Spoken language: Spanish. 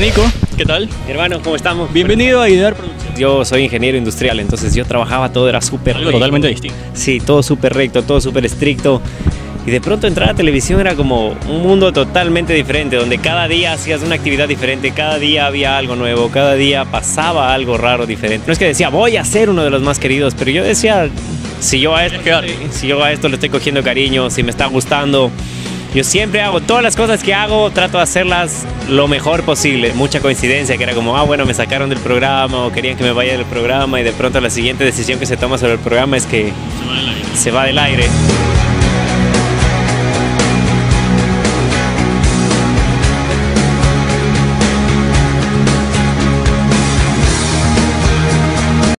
Nico, ¿qué tal? Hermano, ¿cómo estamos? Bienvenido a Idear Producción. Yo soy ingeniero industrial, entonces yo trabajaba todo, era súper Algo recto. totalmente distinto. Sí, todo súper recto, todo súper estricto. Y de pronto entrar a televisión era como un mundo totalmente diferente, donde cada día hacías una actividad diferente, cada día había algo nuevo, cada día pasaba algo raro diferente. No es que decía, voy a ser uno de los más queridos, pero yo decía, si yo a esto, si yo a esto le estoy cogiendo cariño, si me está gustando, yo siempre hago todas las cosas que hago, trato de hacerlas lo mejor posible. Mucha coincidencia que era como, ah, bueno, me sacaron del programa o querían que me vaya del programa y de pronto la siguiente decisión que se toma sobre el programa es que se va del aire.